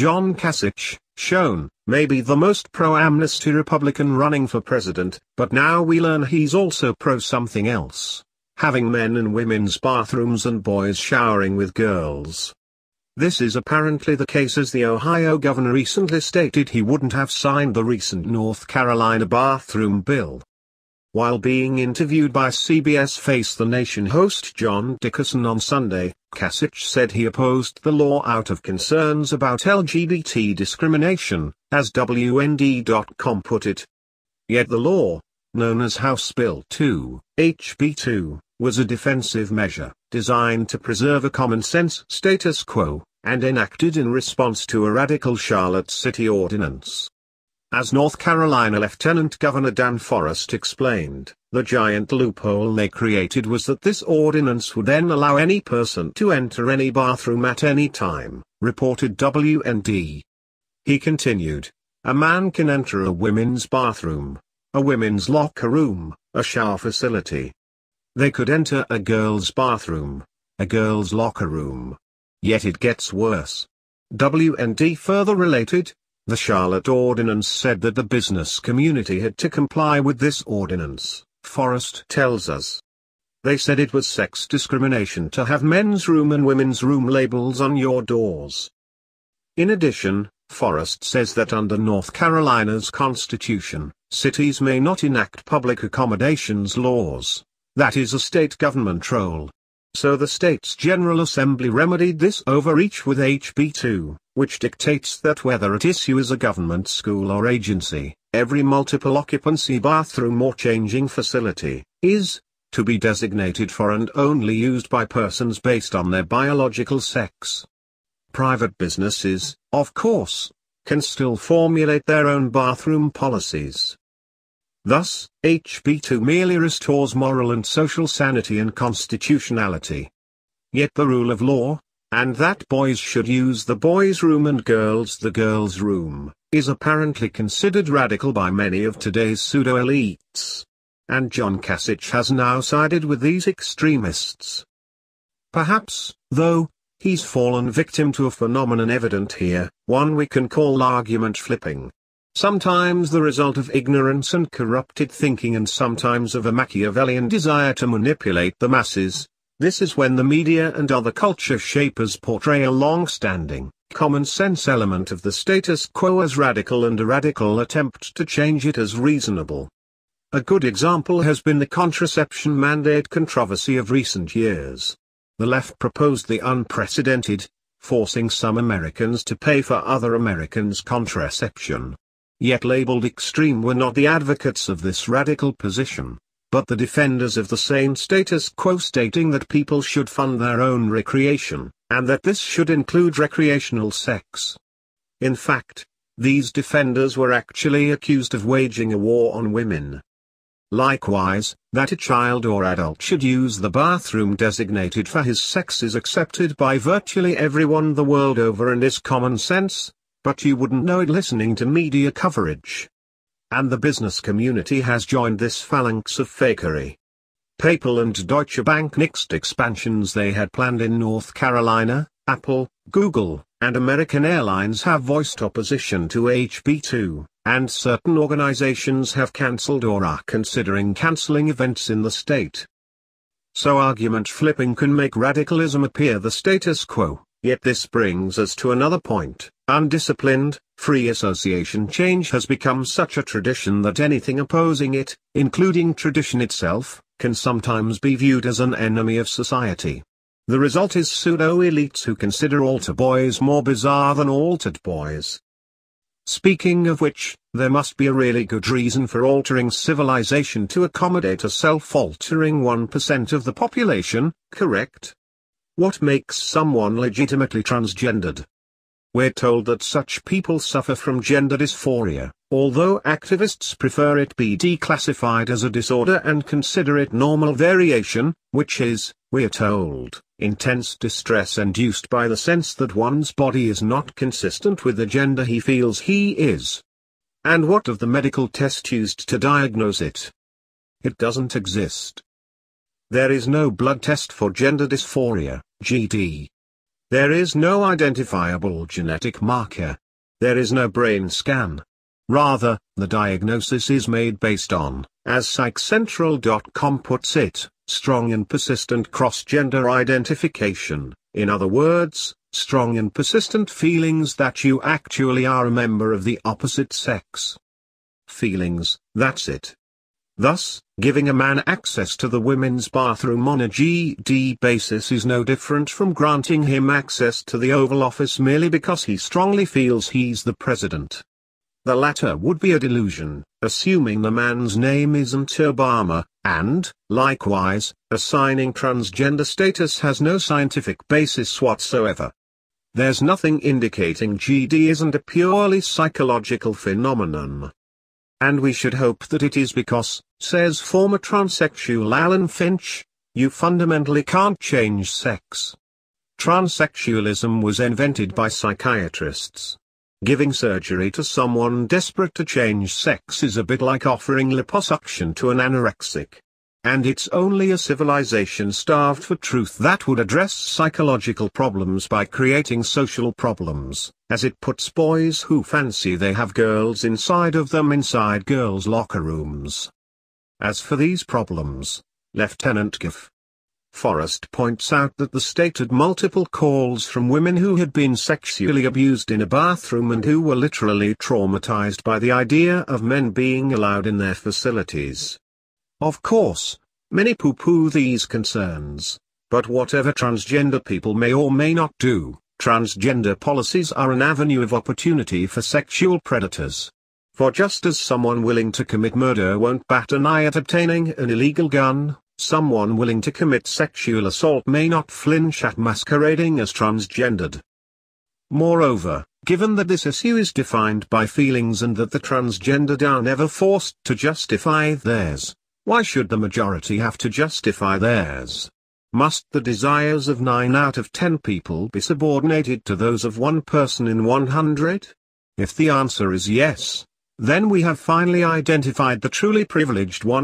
John Kasich, shown, maybe the most pro-amnesty Republican running for president, but now we learn he's also pro-something else. Having men in women's bathrooms and boys showering with girls. This is apparently the case as the Ohio governor recently stated he wouldn't have signed the recent North Carolina bathroom bill. While being interviewed by CBS Face the Nation host John Dickerson on Sunday, Kasich said he opposed the law out of concerns about LGBT discrimination, as WND.com put it. Yet the law, known as House Bill 2, HB 2, was a defensive measure, designed to preserve a common-sense status quo, and enacted in response to a radical Charlotte City ordinance. As North Carolina Lieutenant Governor Dan Forest explained, the giant loophole they created was that this ordinance would then allow any person to enter any bathroom at any time, reported WND. He continued, a man can enter a women's bathroom, a women's locker room, a shower facility. They could enter a girl's bathroom, a girl's locker room. Yet it gets worse. WND further related, the Charlotte Ordinance said that the business community had to comply with this ordinance, Forest tells us. They said it was sex discrimination to have men's room and women's room labels on your doors. In addition, Forest says that under North Carolina's constitution, cities may not enact public accommodations laws. That is a state government role. So the state's General Assembly remedied this overreach with HB 2, which dictates that whether at issue is a government school or agency, every multiple occupancy bathroom or changing facility, is, to be designated for and only used by persons based on their biological sex. Private businesses, of course, can still formulate their own bathroom policies. Thus, HB2 merely restores moral and social sanity and constitutionality. Yet the rule of law, and that boys should use the boys' room and girls the girls' room, is apparently considered radical by many of today's pseudo-elites. And John Kasich has now sided with these extremists. Perhaps, though, he's fallen victim to a phenomenon evident here, one we can call argument flipping. Sometimes the result of ignorance and corrupted thinking and sometimes of a Machiavellian desire to manipulate the masses. This is when the media and other culture shapers portray a long-standing, common-sense element of the status quo as radical and a radical attempt to change it as reasonable. A good example has been the contraception mandate controversy of recent years. The left proposed the unprecedented, forcing some Americans to pay for other Americans' contraception yet labeled extreme were not the advocates of this radical position, but the defenders of the same status quo stating that people should fund their own recreation, and that this should include recreational sex. In fact, these defenders were actually accused of waging a war on women. Likewise, that a child or adult should use the bathroom designated for his sex is accepted by virtually everyone the world over and is common sense, but you wouldn't know it listening to media coverage. And the business community has joined this phalanx of fakery. PayPal and Deutsche Bank nixed expansions they had planned in North Carolina, Apple, Google, and American Airlines have voiced opposition to HB2, and certain organizations have cancelled or are considering cancelling events in the state. So argument flipping can make radicalism appear the status quo. Yet this brings us to another point. Undisciplined, free association change has become such a tradition that anything opposing it, including tradition itself, can sometimes be viewed as an enemy of society. The result is pseudo-elites who consider altar boys more bizarre than altered boys. Speaking of which, there must be a really good reason for altering civilization to accommodate a self-altering 1% of the population, correct? What makes someone legitimately transgendered? We're told that such people suffer from gender dysphoria, although activists prefer it be declassified as a disorder and consider it normal variation, which is, we're told, intense distress induced by the sense that one's body is not consistent with the gender he feels he is. And what of the medical test used to diagnose it? It doesn't exist. There is no blood test for gender dysphoria, GD. There is no identifiable genetic marker. There is no brain scan. Rather, the diagnosis is made based on, as PsychCentral.com puts it, strong and persistent cross-gender identification, in other words, strong and persistent feelings that you actually are a member of the opposite sex. Feelings, that's it. Thus, giving a man access to the women's bathroom on a GD basis is no different from granting him access to the Oval Office merely because he strongly feels he's the president. The latter would be a delusion, assuming the man's name isn't Obama, and, likewise, assigning transgender status has no scientific basis whatsoever. There's nothing indicating GD isn't a purely psychological phenomenon. And we should hope that it is because, says former transsexual Alan Finch, you fundamentally can't change sex. Transsexualism was invented by psychiatrists. Giving surgery to someone desperate to change sex is a bit like offering liposuction to an anorexic. And it's only a civilization starved for truth that would address psychological problems by creating social problems, as it puts boys who fancy they have girls inside of them inside girls' locker rooms. As for these problems, Lieutenant Giff Forest points out that the state had multiple calls from women who had been sexually abused in a bathroom and who were literally traumatized by the idea of men being allowed in their facilities. Of course, many poo-poo these concerns, but whatever transgender people may or may not do, transgender policies are an avenue of opportunity for sexual predators. For just as someone willing to commit murder won't bat an eye at obtaining an illegal gun, someone willing to commit sexual assault may not flinch at masquerading as transgendered. Moreover, given that this issue is defined by feelings and that the transgendered are never forced to justify theirs, why should the majority have to justify theirs? Must the desires of 9 out of 10 people be subordinated to those of one person in 100? If the answer is yes, then we have finally identified the truly privileged one